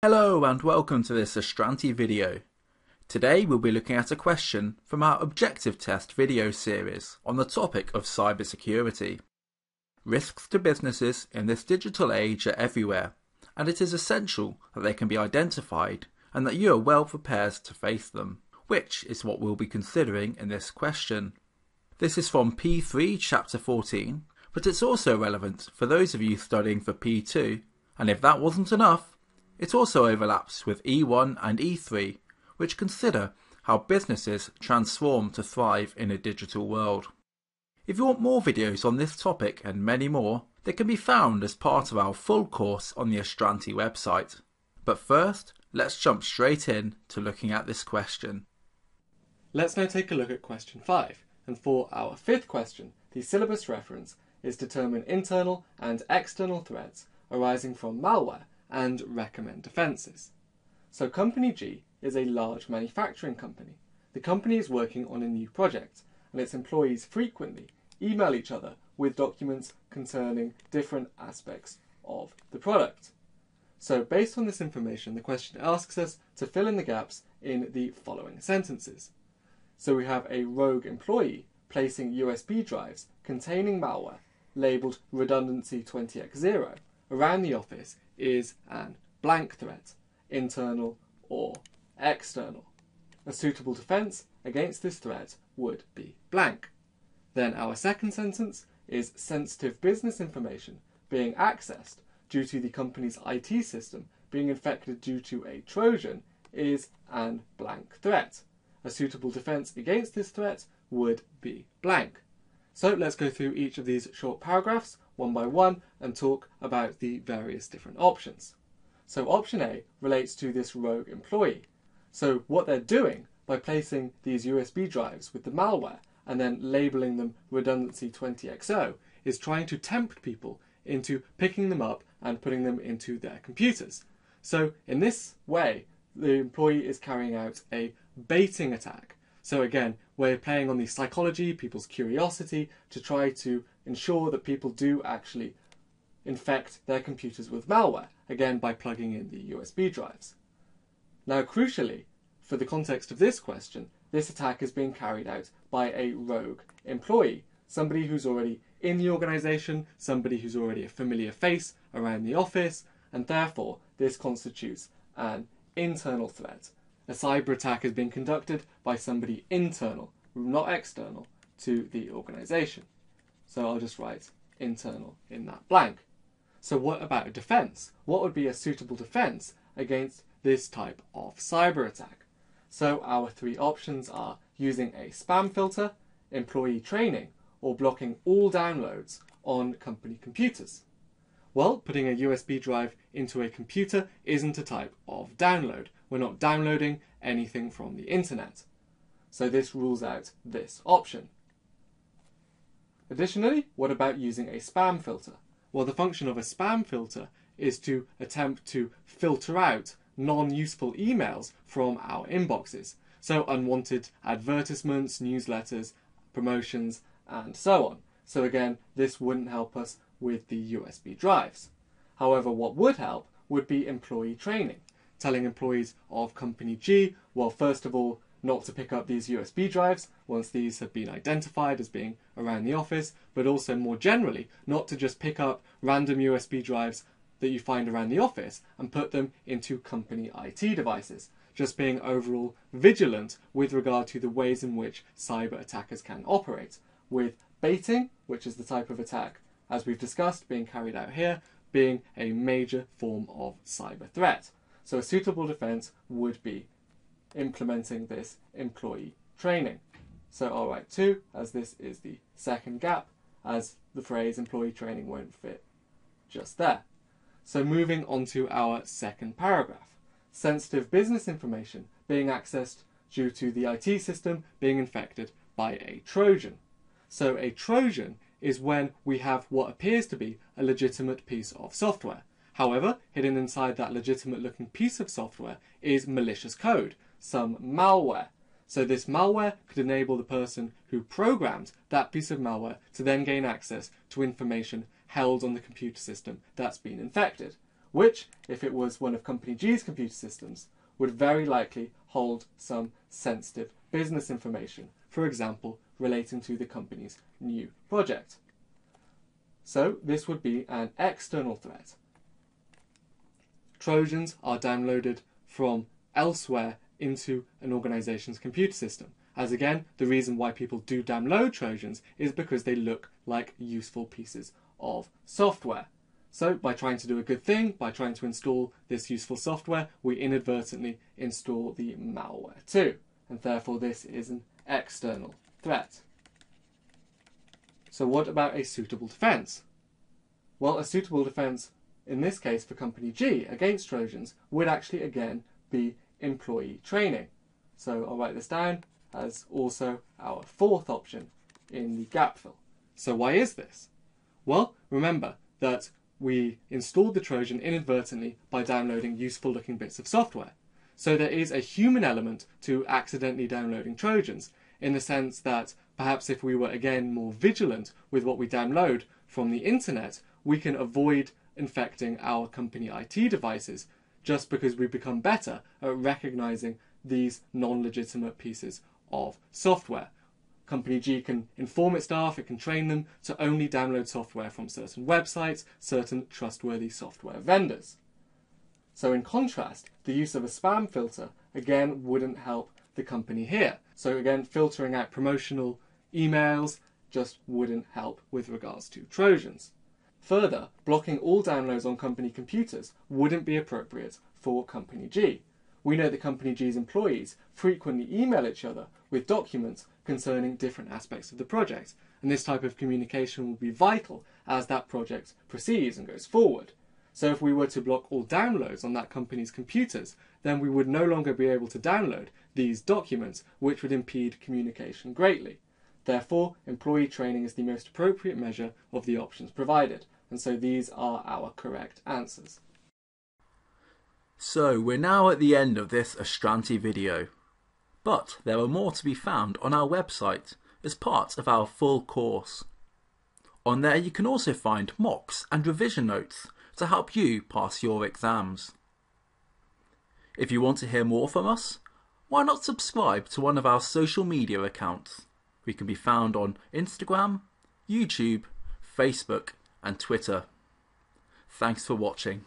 Hello and welcome to this Astranti video. Today we'll be looking at a question from our objective test video series on the topic of cybersecurity. Risks to businesses in this digital age are everywhere and it is essential that they can be identified and that you are well prepared to face them, which is what we'll be considering in this question. This is from P3 chapter 14, but it's also relevant for those of you studying for P2 and if that wasn't enough, it also overlaps with E1 and E3, which consider how businesses transform to thrive in a digital world. If you want more videos on this topic and many more, they can be found as part of our full course on the Astranti website. But first, let's jump straight in to looking at this question. Let's now take a look at question 5, and for our fifth question, the syllabus reference is determine internal and external threats arising from malware and recommend defences. So Company G is a large manufacturing company. The company is working on a new project and its employees frequently email each other with documents concerning different aspects of the product. So based on this information, the question asks us to fill in the gaps in the following sentences. So we have a rogue employee placing USB drives containing malware labelled redundancy 20x0 around the office is an blank threat, internal or external. A suitable defence against this threat would be blank. Then our second sentence is sensitive business information being accessed due to the company's IT system being infected due to a Trojan is an blank threat. A suitable defence against this threat would be blank. So let's go through each of these short paragraphs one by one and talk about the various different options. So option A relates to this rogue employee. So what they're doing by placing these USB drives with the malware and then labeling them redundancy 20XO is trying to tempt people into picking them up and putting them into their computers. So in this way, the employee is carrying out a baiting attack. So again, we're playing on the psychology, people's curiosity, to try to ensure that people do actually infect their computers with malware, again by plugging in the USB drives. Now crucially, for the context of this question, this attack is being carried out by a rogue employee, somebody who's already in the organisation, somebody who's already a familiar face around the office, and therefore this constitutes an internal threat. A cyber attack is being conducted by somebody internal, not external, to the organisation. So I'll just write internal in that blank. So what about a defense? What would be a suitable defense against this type of cyber attack? So our three options are using a spam filter, employee training, or blocking all downloads on company computers. Well, putting a USB drive into a computer isn't a type of download. We're not downloading anything from the internet. So this rules out this option. Additionally, what about using a spam filter? Well, the function of a spam filter is to attempt to filter out non-useful emails from our inboxes. So unwanted advertisements, newsletters, promotions, and so on. So again, this wouldn't help us with the USB drives. However, what would help would be employee training, telling employees of company G, well, first of all, not to pick up these USB drives once these have been identified as being around the office, but also more generally, not to just pick up random USB drives that you find around the office and put them into company IT devices. Just being overall vigilant with regard to the ways in which cyber attackers can operate, with baiting, which is the type of attack, as we've discussed, being carried out here, being a major form of cyber threat. So a suitable defense would be implementing this employee training. So I'll write 2 as this is the second gap as the phrase employee training won't fit just there. So moving on to our second paragraph. Sensitive business information being accessed due to the IT system being infected by a Trojan. So a Trojan is when we have what appears to be a legitimate piece of software. However, hidden inside that legitimate looking piece of software is malicious code, some malware. So this malware could enable the person who programmed that piece of malware to then gain access to information held on the computer system that's been infected. which, if it was one of Company G's computer systems, would very likely hold some sensitive business information, for example, relating to the company's new project. So this would be an external threat. Trojans are downloaded from elsewhere into an organization's computer system. As again, the reason why people do download Trojans is because they look like useful pieces of software. So by trying to do a good thing, by trying to install this useful software, we inadvertently install the malware too. And therefore this is an external threat. So what about a suitable defense? Well, a suitable defense in this case for company G against Trojans would actually again be employee training. So I'll write this down as also our fourth option in the gap fill. So why is this? Well, remember that we installed the Trojan inadvertently by downloading useful looking bits of software. So there is a human element to accidentally downloading Trojans in the sense that perhaps if we were again more vigilant with what we download from the internet, we can avoid infecting our company IT devices just because we become better at recognizing these non-legitimate pieces of software. Company G can inform its staff, it can train them to only download software from certain websites, certain trustworthy software vendors. So in contrast, the use of a spam filter again wouldn't help the company here. So again, filtering out promotional emails just wouldn't help with regards to Trojans. Further, blocking all downloads on company computers wouldn't be appropriate for Company G. We know that Company G's employees frequently email each other with documents concerning different aspects of the project, and this type of communication will be vital as that project proceeds and goes forward. So if we were to block all downloads on that company's computers, then we would no longer be able to download these documents, which would impede communication greatly. Therefore, employee training is the most appropriate measure of the options provided, and so these are our correct answers. So we're now at the end of this Astranti video. But there are more to be found on our website as part of our full course. On there you can also find mocks and revision notes to help you pass your exams. If you want to hear more from us, why not subscribe to one of our social media accounts? We can be found on Instagram, YouTube, Facebook and Twitter. Thanks for watching.